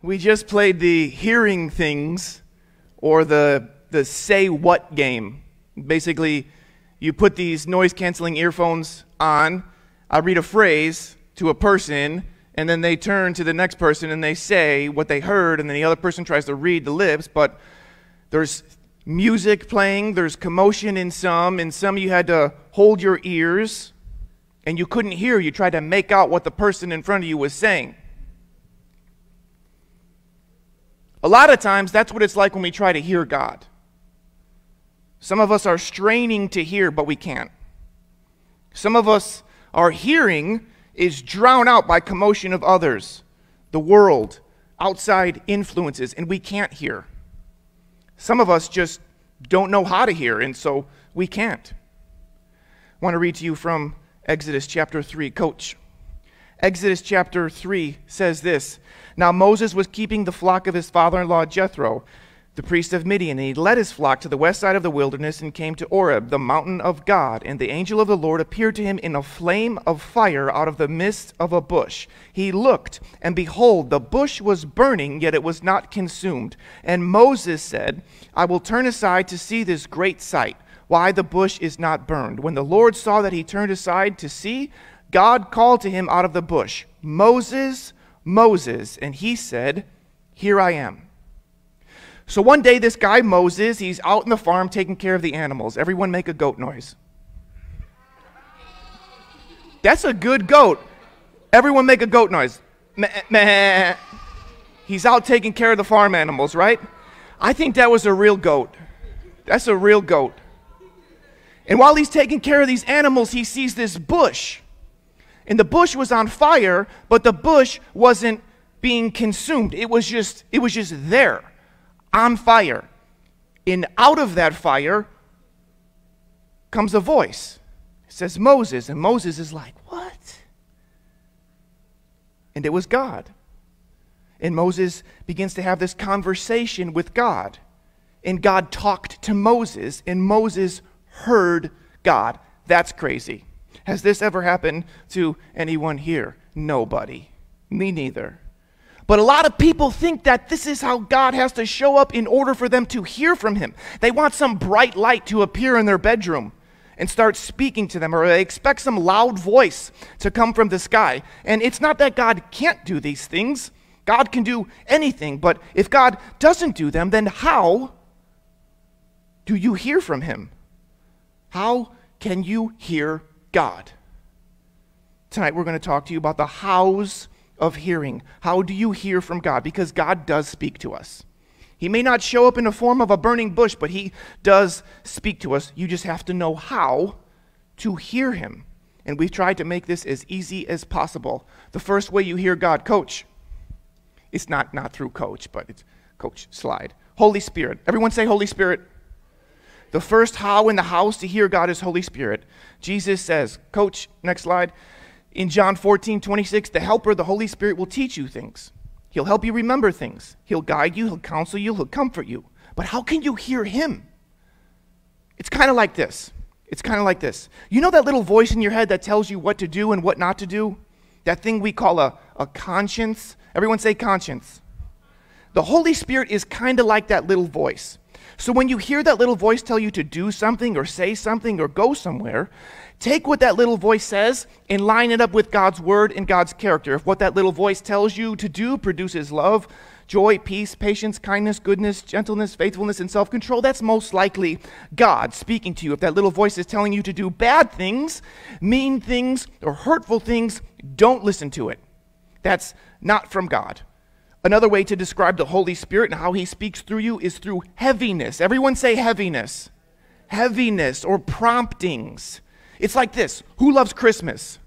We just played the hearing things or the, the say what game. Basically, you put these noise canceling earphones on. I read a phrase to a person, and then they turn to the next person and they say what they heard, and then the other person tries to read the lips, but there's music playing, there's commotion in some, in some you had to hold your ears and you couldn't hear, you tried to make out what the person in front of you was saying. A lot of times, that's what it's like when we try to hear God. Some of us are straining to hear, but we can't. Some of us, our hearing is drowned out by commotion of others, the world, outside influences, and we can't hear. Some of us just don't know how to hear, and so we can't. I want to read to you from Exodus chapter 3. Coach. Exodus chapter 3 says this Now Moses was keeping the flock of his father in law Jethro, the priest of Midian, and he led his flock to the west side of the wilderness and came to Horeb, the mountain of God. And the angel of the Lord appeared to him in a flame of fire out of the midst of a bush. He looked, and behold, the bush was burning, yet it was not consumed. And Moses said, I will turn aside to see this great sight, why the bush is not burned. When the Lord saw that he turned aside to see, God called to him out of the bush, Moses, Moses. And he said, Here I am. So one day, this guy, Moses, he's out in the farm taking care of the animals. Everyone make a goat noise. That's a good goat. Everyone make a goat noise. Meh, meh. He's out taking care of the farm animals, right? I think that was a real goat. That's a real goat. And while he's taking care of these animals, he sees this bush. And the bush was on fire, but the bush wasn't being consumed. It was just it was just there on fire. And out of that fire comes a voice. It says Moses, and Moses is like, What? And it was God. And Moses begins to have this conversation with God. And God talked to Moses, and Moses heard God. That's crazy. Has this ever happened to anyone here? Nobody. Me neither. But a lot of people think that this is how God has to show up in order for them to hear from Him. They want some bright light to appear in their bedroom and start speaking to them, or they expect some loud voice to come from the sky. And it's not that God can't do these things, God can do anything. But if God doesn't do them, then how do you hear from Him? How can you hear God? Tonight we're going to talk to you about the hows of hearing. How do you hear from God? Because God does speak to us. He may not show up in the form of a burning bush, but He does speak to us. You just have to know how to hear Him. And we've tried to make this as easy as possible. The first way you hear God, coach, it's not, not through coach, but it's coach slide. Holy Spirit. Everyone say Holy Spirit. The first how in the house to hear God is Holy Spirit. Jesus says, Coach, next slide. In John 14, 26, the Helper, the Holy Spirit, will teach you things. He'll help you remember things. He'll guide you, he'll counsel you, he'll comfort you. But how can you hear him? It's kind of like this. It's kind of like this. You know that little voice in your head that tells you what to do and what not to do? That thing we call a, a conscience? Everyone say conscience. The Holy Spirit is kind of like that little voice. So when you hear that little voice tell you to do something or say something or go somewhere, take what that little voice says and line it up with God's word and God's character. If what that little voice tells you to do produces love, joy, peace, patience, kindness, goodness, gentleness, faithfulness, and self control, that's most likely God speaking to you. If that little voice is telling you to do bad things, mean things, or hurtful things, don't listen to it. That's not from God. Another way to describe the Holy Spirit and how he speaks through you is through heaviness. Everyone say heaviness. Heaviness or promptings. It's like this Who loves Christmas?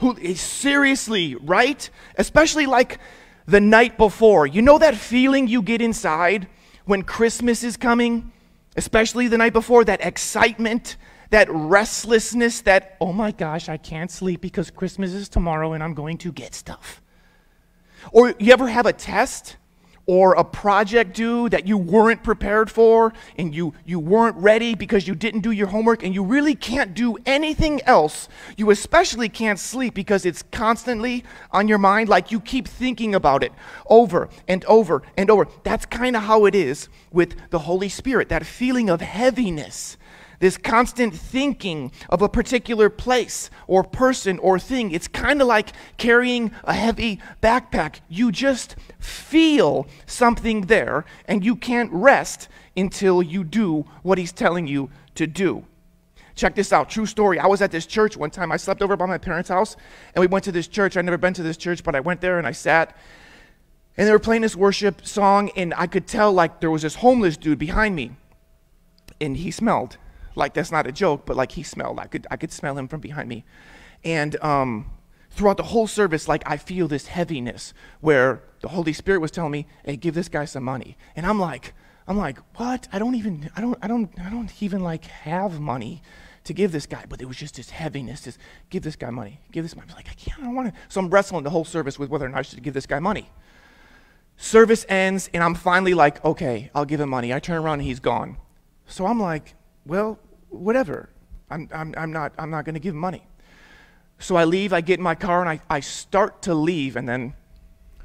Who, eh, seriously, right? Especially like the night before. You know that feeling you get inside when Christmas is coming? Especially the night before, that excitement, that restlessness, that, oh my gosh, I can't sleep because Christmas is tomorrow and I'm going to get stuff. Or you ever have a test or a project due that you weren't prepared for and you, you weren't ready because you didn't do your homework and you really can't do anything else. You especially can't sleep because it's constantly on your mind, like you keep thinking about it over and over and over. That's kind of how it is with the Holy Spirit, that feeling of heaviness this constant thinking of a particular place or person or thing. It's kind of like carrying a heavy backpack. You just feel something there, and you can't rest until you do what he's telling you to do. Check this out. True story. I was at this church one time. I slept over by my parents' house, and we went to this church. I'd never been to this church, but I went there and I sat. And they were playing this worship song, and I could tell like there was this homeless dude behind me, and he smelled. Like that's not a joke, but like he smelled. I could I could smell him from behind me. And um, throughout the whole service, like I feel this heaviness where the Holy Spirit was telling me, "Hey, give this guy some money," and I'm like, I'm like, what? I don't even I don't I don't I don't even like have money to give this guy, but it was just this heaviness, this give this guy money, give this money. I was like, I can't, I don't want to. So I'm wrestling the whole service with whether or not I should give this guy money. Service ends, and I'm finally like, okay, I'll give him money. I turn around and he's gone. So I'm like, well, whatever. I'm, I'm, I'm not, I'm not going to give money. So I leave, I get in my car, and I, I start to leave, and then,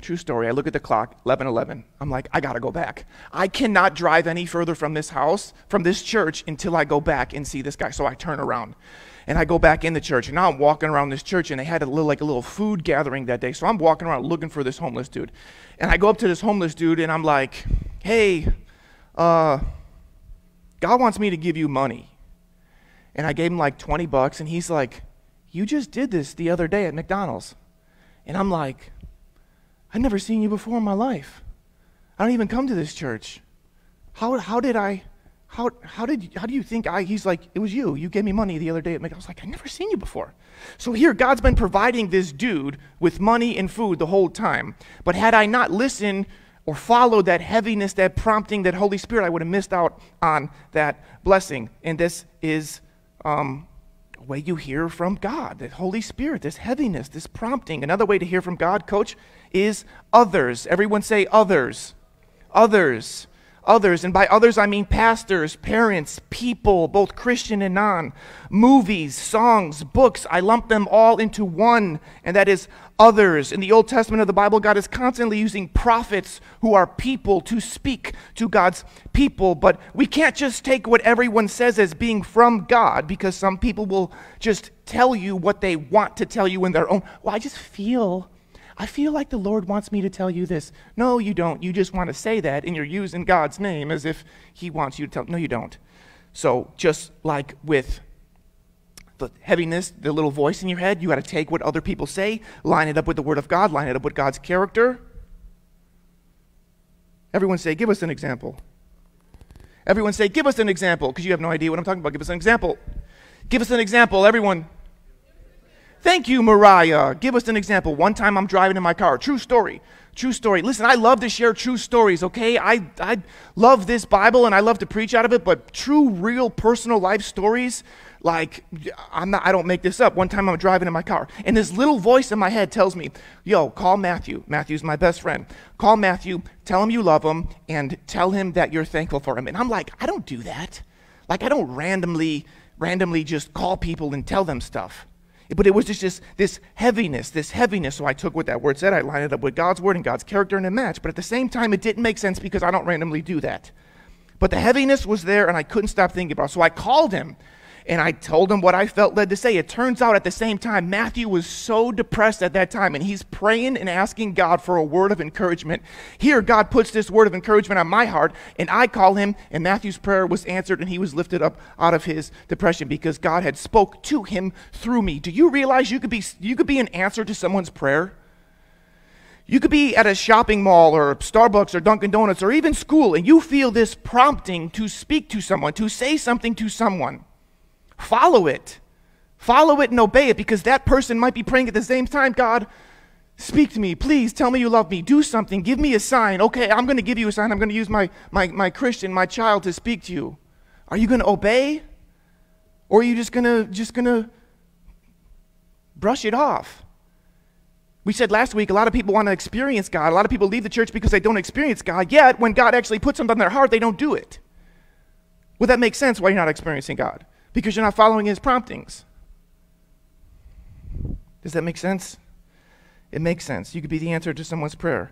true story, I look at the clock, 11 11. I'm like, I got to go back. I cannot drive any further from this house, from this church, until I go back and see this guy. So I turn around. And I go back in the church, and now I'm walking around this church, and they had a little, like a little food gathering that day. So I'm walking around looking for this homeless dude. And I go up to this homeless dude, and I'm like, hey, uh, God wants me to give you money and I gave him like 20 bucks, and he's like, You just did this the other day at McDonald's. And I'm like, I've never seen you before in my life. I don't even come to this church. How, how did I, how, how, did, how do you think I, he's like, it was you. You gave me money the other day at McDonald's. I was like, I've never seen you before. So here, God's been providing this dude with money and food the whole time. But had I not listened or followed that heaviness, that prompting, that Holy Spirit, I would have missed out on that blessing. And this is um, way you hear from God, the Holy Spirit, this heaviness, this prompting. Another way to hear from God, coach, is others. Everyone say others. Others others. And by others, I mean pastors, parents, people, both Christian and non, movies, songs, books. I lump them all into one, and that is others. In the Old Testament of the Bible, God is constantly using prophets who are people to speak to God's people. But we can't just take what everyone says as being from God because some people will just tell you what they want to tell you in their own. Well, I just feel I feel like the Lord wants me to tell you this. No, you don't. You just want to say that, and you're using God's name as if He wants you to tell. No, you don't. So, just like with the heaviness, the little voice in your head, you got to take what other people say, line it up with the Word of God, line it up with God's character. Everyone say, Give us an example. Everyone say, Give us an example, because you have no idea what I'm talking about. Give us an example. Give us an example, everyone. Thank you, Mariah. Give us an example. One time I'm driving in my car. True story. True story. Listen, I love to share true stories, okay? I, I love this Bible and I love to preach out of it, but true, real, personal life stories, like, I'm not, I don't make this up. One time I'm driving in my car, and this little voice in my head tells me, Yo, call Matthew. Matthew's my best friend. Call Matthew, tell him you love him, and tell him that you're thankful for him. And I'm like, I don't do that. Like, I don't randomly, randomly just call people and tell them stuff. But it was just this, this heaviness, this heaviness. So I took what that word said, I lined it up with God's word and God's character in a match. But at the same time, it didn't make sense because I don't randomly do that. But the heaviness was there and I couldn't stop thinking about it. So I called him and I told him what I felt led to say. It turns out at the same time, Matthew was so depressed at that time, and he's praying and asking God for a word of encouragement. Here, God puts this word of encouragement on my heart, and I call him, and Matthew's prayer was answered, and he was lifted up out of his depression because God had spoke to him through me. Do you realize you could be, you could be an answer to someone's prayer? You could be at a shopping mall or Starbucks or Dunkin' Donuts or even school, and you feel this prompting to speak to someone, to say something to someone. Follow it. Follow it and obey it because that person might be praying at the same time God, speak to me. Please tell me you love me. Do something. Give me a sign. Okay, I'm going to give you a sign. I'm going to use my, my, my Christian, my child to speak to you. Are you going to obey? Or are you just going to just going to brush it off? We said last week a lot of people want to experience God. A lot of people leave the church because they don't experience God. Yet, when God actually puts something on their heart, they don't do it. Would that make sense why you're not experiencing God? Because you're not following His promptings. Does that make sense? It makes sense. You could be the answer to someone's prayer.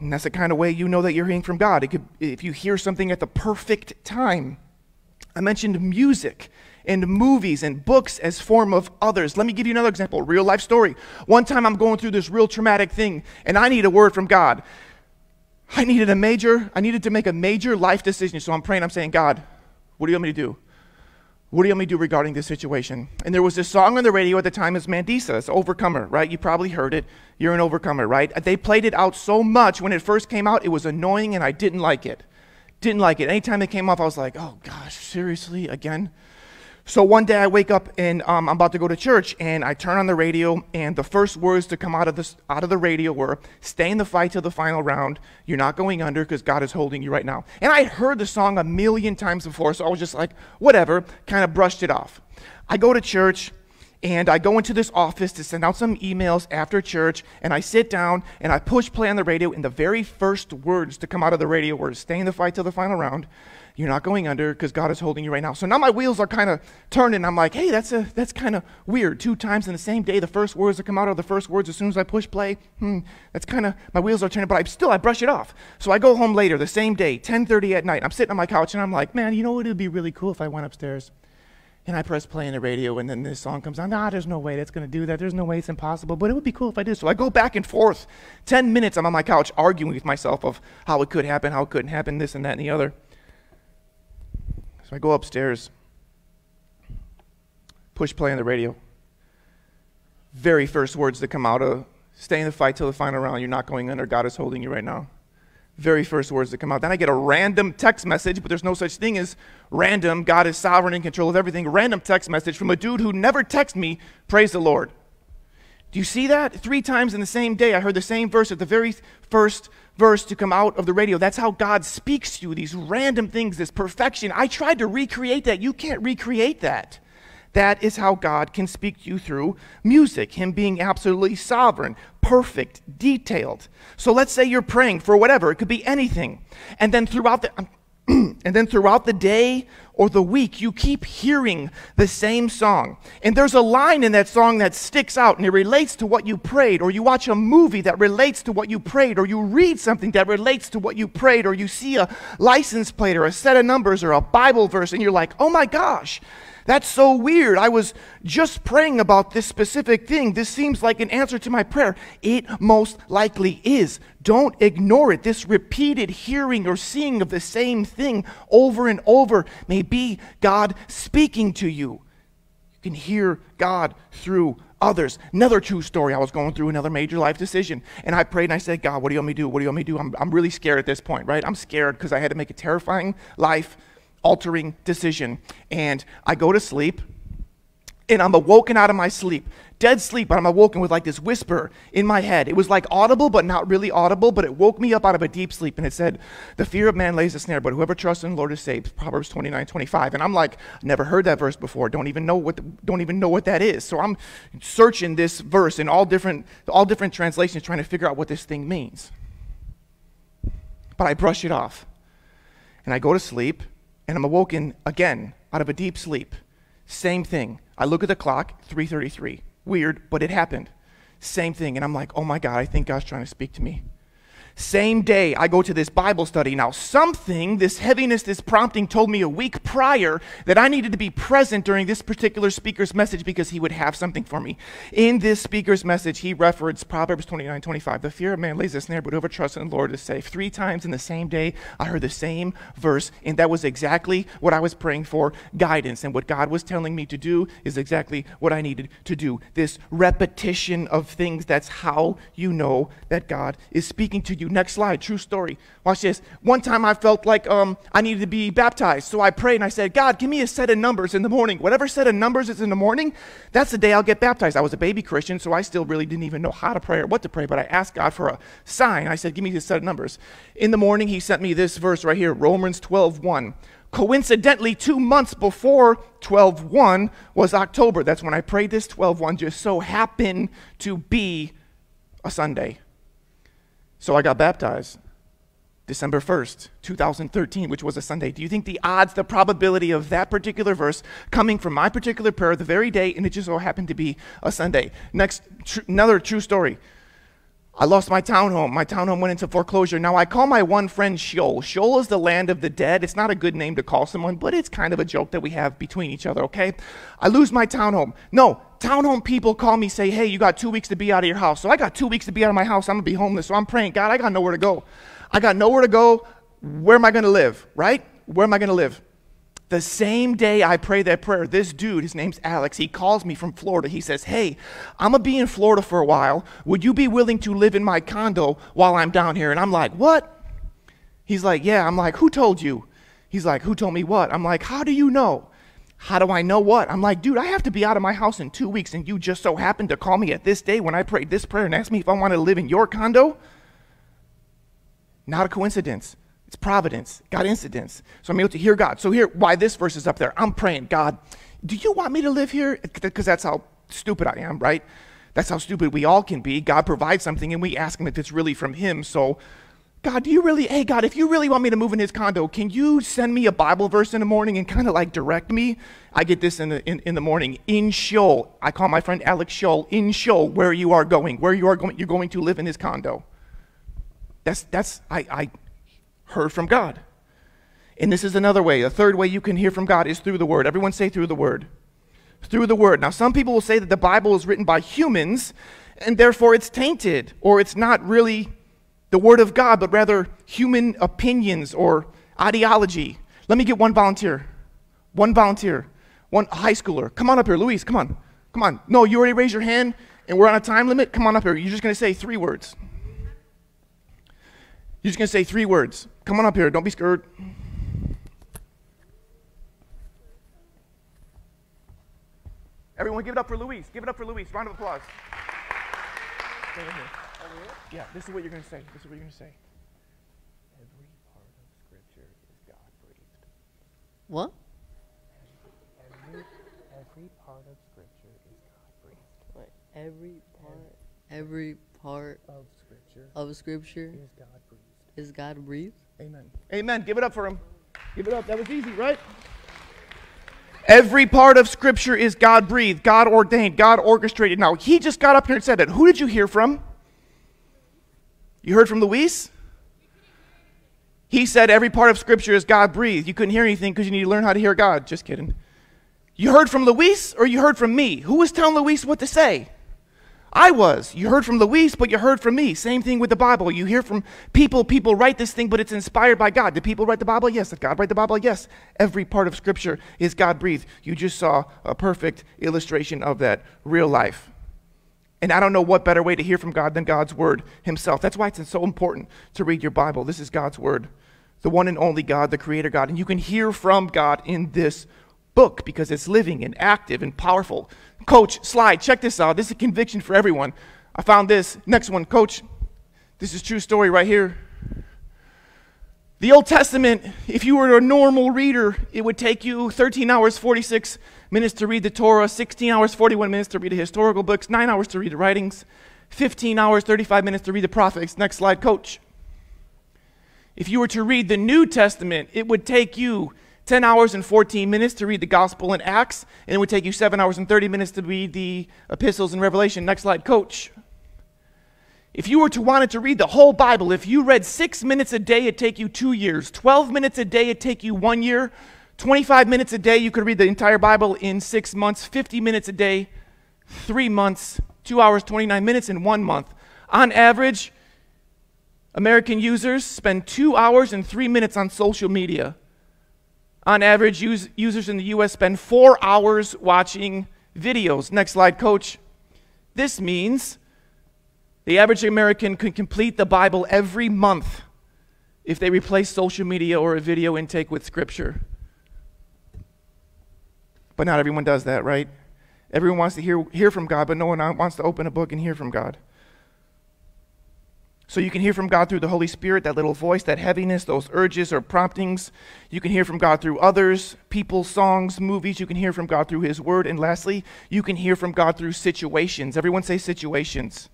And that's the kind of way you know that you're hearing from God. It could, if you hear something at the perfect time. I mentioned music and movies and books as form of others. Let me give you another example, real life story. One time I'm going through this real traumatic thing and I need a word from God. I needed a major, I needed to make a major life decision. So I'm praying, I'm saying, God, what do you want me to do? What do you want me to do regarding this situation? And there was this song on the radio at the time, it's Mandisa, it's Overcomer, right? You probably heard it. You're an overcomer, right? They played it out so much when it first came out, it was annoying and I didn't like it. Didn't like it. Anytime it came off, I was like, oh gosh, seriously, again? So one day I wake up and um, I'm about to go to church, and I turn on the radio, and the first words to come out of, this, out of the radio were, Stay in the fight till the final round. You're not going under because God is holding you right now. And I heard the song a million times before, so I was just like, whatever, kind of brushed it off. I go to church, and I go into this office to send out some emails after church, and I sit down and I push play on the radio, and the very first words to come out of the radio were, Stay in the fight till the final round. You're not going under because God is holding you right now. So now my wheels are kind of turning. I'm like, hey, that's, a, that's kind of weird. Two times in the same day, the first words that come out are the first words as soon as I push play. Hmm, that's kind of, my wheels are turning, but I still, I brush it off. So I go home later, the same day, 10.30 at night. I'm sitting on my couch and I'm like, man, you know what? It would be really cool if I went upstairs and I press play on the radio, and then this song comes on. Nah, there's no way that's going to do that. There's no way it's impossible, but it would be cool if I did. So I go back and forth. 10 minutes, I'm on my couch arguing with myself of how it could happen, how it couldn't happen, this and that and the other. So I go upstairs, push play on the radio. Very first words that come out of stay in the fight till the final round. You're not going under. God is holding you right now. Very first words that come out. Then I get a random text message, but there's no such thing as random. God is sovereign in control of everything. Random text message from a dude who never texted me, praise the Lord. Do you see that? Three times in the same day, I heard the same verse at the very first verse to come out of the radio. That's how God speaks to you, these random things, this perfection. I tried to recreate that. You can't recreate that. That is how God can speak to you through music, Him being absolutely sovereign, perfect, detailed. So let's say you're praying for whatever, it could be anything. And then throughout the and then throughout the day or the week, you keep hearing the same song. And there's a line in that song that sticks out and it relates to what you prayed, or you watch a movie that relates to what you prayed, or you read something that relates to what you prayed, or you see a license plate or a set of numbers or a Bible verse, and you're like, oh my gosh, that's so weird. I was just praying about this specific thing. This seems like an answer to my prayer. It most likely is. Don't ignore it. This repeated hearing or seeing of the same thing over and over may be God speaking to you. You can hear God through others. Another true story. I was going through another major life decision, and I prayed and I said, God, what do you want me to do? What do you want me to do? I'm, I'm really scared at this point, right? I'm scared because I had to make a terrifying life altering decision. And I go to sleep and I'm awoken out of my sleep, dead sleep, but I'm awoken with like this whisper in my head. It was like audible, but not really audible, but it woke me up out of a deep sleep and it said, The fear of man lays a snare, but whoever trusts in the Lord is saved. Proverbs 29, 25. And I'm like, never heard that verse before. Don't even know what the, don't even know what that is. So I'm searching this verse in all different all different translations, trying to figure out what this thing means. But I brush it off. And I go to sleep and I'm awoken again out of a deep sleep. Same thing. I look at the clock, 3:33. Weird, but it happened. Same thing, and I'm like, "Oh my God, I think God's trying to speak to me." Same day, I go to this Bible study. Now, something, this heaviness, this prompting told me a week prior that I needed to be present during this particular speaker's message because he would have something for me. In this speaker's message, he referenced Proverbs 29 25. The fear of man lays a snare, but whoever trusts in the Lord is safe. Three times in the same day, I heard the same verse, and that was exactly what I was praying for guidance. And what God was telling me to do is exactly what I needed to do. This repetition of things, that's how you know that God is speaking to you. Next slide, true story. Watch this. One time I felt like um, I needed to be baptized. So I prayed and I said, God, give me a set of numbers in the morning. Whatever set of numbers is in the morning, that's the day I'll get baptized. I was a baby Christian, so I still really didn't even know how to pray or what to pray, but I asked God for a sign. I said, give me this set of numbers. In the morning, he sent me this verse right here, Romans 12, 1. Coincidentally, two months before 12-1 was October. That's when I prayed this. 12-1 just so happened to be a Sunday. So I got baptized December 1st, 2013, which was a Sunday. Do you think the odds, the probability of that particular verse coming from my particular prayer the very day, and it just so happened to be a Sunday? Next, tr- another true story. I lost my townhome. My townhome went into foreclosure. Now I call my one friend Sheol. Sheol is the land of the dead. It's not a good name to call someone, but it's kind of a joke that we have between each other, okay? I lose my townhome. No, townhome people call me, say, hey, you got two weeks to be out of your house. So I got two weeks to be out of my house. I'm gonna be homeless. So I'm praying, God, I got nowhere to go. I got nowhere to go. Where am I gonna live, right? Where am I gonna live? The same day I pray that prayer, this dude, his name's Alex, he calls me from Florida. He says, Hey, I'm going to be in Florida for a while. Would you be willing to live in my condo while I'm down here? And I'm like, What? He's like, Yeah. I'm like, Who told you? He's like, Who told me what? I'm like, How do you know? How do I know what? I'm like, Dude, I have to be out of my house in two weeks, and you just so happened to call me at this day when I prayed this prayer and asked me if I wanted to live in your condo? Not a coincidence. It's providence, God incidents. So I'm able to hear God. So here, why this verse is up there. I'm praying, God, do you want me to live here? Because that's how stupid I am, right? That's how stupid we all can be. God provides something and we ask him if it's really from him. So, God, do you really, hey, God, if you really want me to move in his condo, can you send me a Bible verse in the morning and kind of like direct me? I get this in the, in, in the morning. In Sheol, I call my friend Alex Sheol, in Sheol, where you are going, where you are going, you're going to live in his condo. That's, that's, I, I, heard from God. And this is another way. A third way you can hear from God is through the Word. Everyone say through the Word. Through the Word. Now, some people will say that the Bible is written by humans, and therefore it's tainted, or it's not really the Word of God, but rather human opinions or ideology. Let me get one volunteer. One volunteer. One high schooler. Come on up here, Luis. Come on. Come on. No, you already raised your hand, and we're on a time limit. Come on up here. You're just going to say three words. You're just going to say three words. Come on up here. Don't be scared. Everyone, give it up for Luis. Give it up for Luis. Round of applause. Yeah, this is what you're going to say. This is what you're going to say. Every part of Scripture is God breathed. What? Every, every part of Scripture is God breathed. Like every part, every part Of Scripture of Scripture is God breathed. is God breathed. Amen. Amen. Give it up for him. Give it up. That was easy, right? Every part of Scripture is God breathed, God ordained, God orchestrated. Now, he just got up here and said that. Who did you hear from? You heard from Luis? He said every part of Scripture is God breathed. You couldn't hear anything because you need to learn how to hear God. Just kidding. You heard from Luis or you heard from me? Who was telling Luis what to say? I was. You heard from Luis, but you heard from me. Same thing with the Bible. You hear from people, people write this thing, but it's inspired by God. Did people write the Bible? Yes. Did God write the Bible? Yes. Every part of Scripture is God breathed. You just saw a perfect illustration of that real life. And I don't know what better way to hear from God than God's Word Himself. That's why it's so important to read your Bible. This is God's Word, the one and only God, the Creator God. And you can hear from God in this book because it's living and active and powerful. Coach, slide, check this out. This is a conviction for everyone. I found this. Next one, coach. This is true story right here. The Old Testament, if you were a normal reader, it would take you 13 hours, 46 minutes to read the Torah, 16 hours, 41 minutes to read the historical books, 9 hours to read the writings, 15 hours, 35 minutes to read the prophets. Next slide, coach. If you were to read the New Testament, it would take you 10 hours and 14 minutes to read the Gospel and Acts, and it would take you 7 hours and 30 minutes to read the epistles and Revelation. Next slide, coach. If you were to wanted to read the whole Bible, if you read six minutes a day, it'd take you two years. 12 minutes a day, it'd take you one year. 25 minutes a day, you could read the entire Bible in six months. 50 minutes a day, three months. Two hours, 29 minutes in one month. On average, American users spend two hours and three minutes on social media. On average, use, users in the US spend four hours watching videos. Next slide, coach. This means the average American can complete the Bible every month if they replace social media or a video intake with scripture. But not everyone does that, right? Everyone wants to hear, hear from God, but no one wants to open a book and hear from God. So you can hear from God through the Holy Spirit, that little voice, that heaviness, those urges or promptings. You can hear from God through others, people, songs, movies. You can hear from God through His Word. And lastly, you can hear from God through situations. Everyone say situations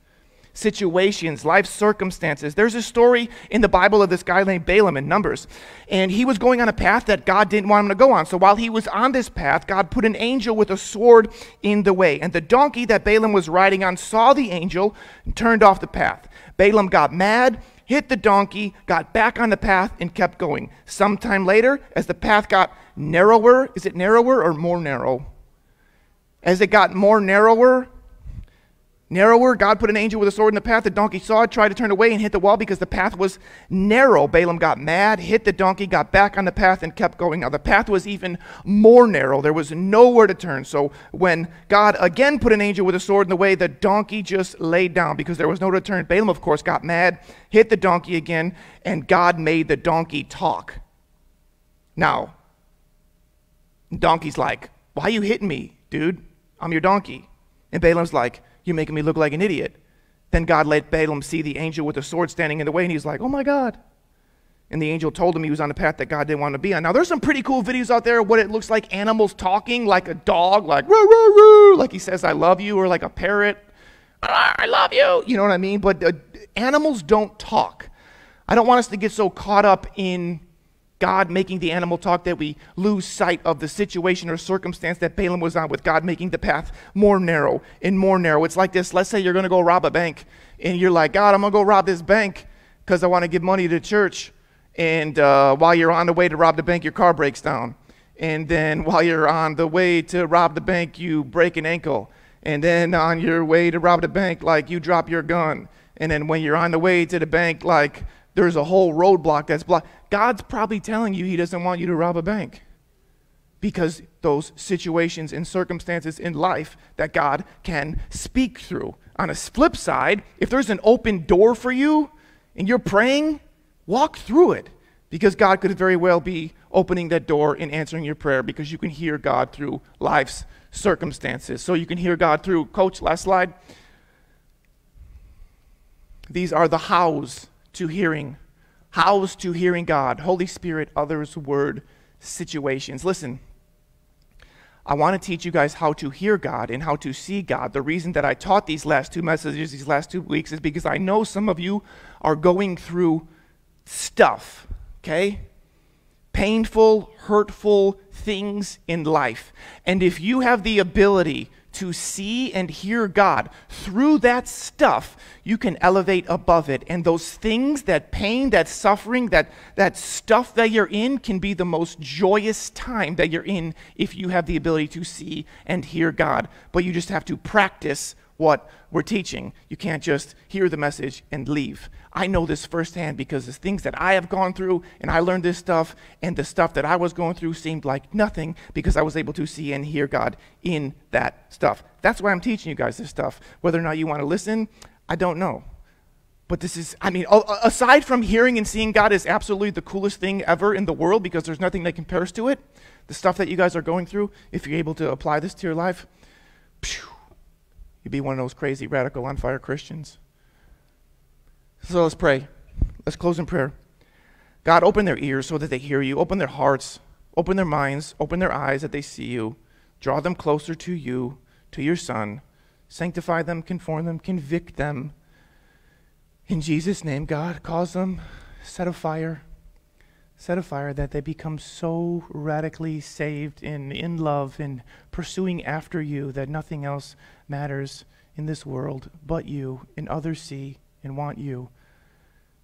situations, life circumstances. There's a story in the Bible of this guy named Balaam in Numbers. And he was going on a path that God didn't want him to go on. So while he was on this path, God put an angel with a sword in the way. And the donkey that Balaam was riding on saw the angel and turned off the path. Balaam got mad, hit the donkey, got back on the path, and kept going. Sometime later, as the path got narrower, is it narrower or more narrow? As it got more narrower, Narrower, God put an angel with a sword in the path. The donkey saw it, tried to turn away, and hit the wall because the path was narrow. Balaam got mad, hit the donkey, got back on the path, and kept going. Now, the path was even more narrow. There was nowhere to turn. So, when God again put an angel with a sword in the way, the donkey just laid down because there was no return. Balaam, of course, got mad, hit the donkey again, and God made the donkey talk. Now, donkey's like, Why are you hitting me, dude? I'm your donkey. And Balaam's like, you're making me look like an idiot. Then God let Balaam see the angel with the sword standing in the way, and he's like, Oh my God. And the angel told him he was on a path that God didn't want to be on. Now, there's some pretty cool videos out there of what it looks like animals talking, like a dog, like, roo, roo, roo, like he says, I love you, or like a parrot, I love you. You know what I mean? But uh, animals don't talk. I don't want us to get so caught up in God making the animal talk that we lose sight of the situation or circumstance that Balaam was on with God making the path more narrow and more narrow. It's like this let's say you're going to go rob a bank and you're like, God, I'm going to go rob this bank because I want to give money to the church. And uh, while you're on the way to rob the bank, your car breaks down. And then while you're on the way to rob the bank, you break an ankle. And then on your way to rob the bank, like you drop your gun. And then when you're on the way to the bank, like there's a whole roadblock that's blocked. God's probably telling you He doesn't want you to rob a bank because those situations and circumstances in life that God can speak through. On a flip side, if there's an open door for you and you're praying, walk through it because God could very well be opening that door and answering your prayer because you can hear God through life's circumstances. So you can hear God through, coach, last slide. These are the hows to hearing. Hows to hearing God, Holy Spirit, others, word, situations. Listen, I want to teach you guys how to hear God and how to see God. The reason that I taught these last two messages, these last two weeks, is because I know some of you are going through stuff, okay? Painful, hurtful things in life. And if you have the ability to see and hear God. Through that stuff, you can elevate above it. And those things, that pain, that suffering, that, that stuff that you're in can be the most joyous time that you're in if you have the ability to see and hear God. But you just have to practice what we're teaching. You can't just hear the message and leave. I know this firsthand because the things that I have gone through and I learned this stuff, and the stuff that I was going through seemed like nothing because I was able to see and hear God in that stuff. That's why I'm teaching you guys this stuff. Whether or not you want to listen, I don't know. But this is, I mean, aside from hearing and seeing God is absolutely the coolest thing ever in the world because there's nothing that compares to it. The stuff that you guys are going through, if you're able to apply this to your life, phew, you'd be one of those crazy, radical, on fire Christians. So let's pray. Let's close in prayer. God, open their ears so that they hear you. Open their hearts. Open their minds. Open their eyes that they see you. Draw them closer to you, to your Son. Sanctify them, conform them, convict them. In Jesus' name, God, cause them, set a fire, set a fire that they become so radically saved and in love and pursuing after you that nothing else matters in this world but you, and others see and want you.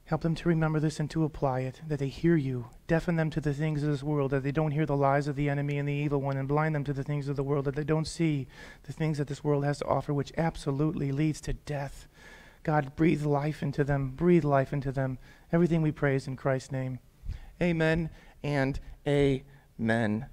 Help them to remember this and to apply it, that they hear you. Deafen them to the things of this world, that they don't hear the lies of the enemy and the evil one, and blind them to the things of the world, that they don't see the things that this world has to offer, which absolutely leads to death. God, breathe life into them. Breathe life into them. Everything we praise in Christ's name. Amen and amen.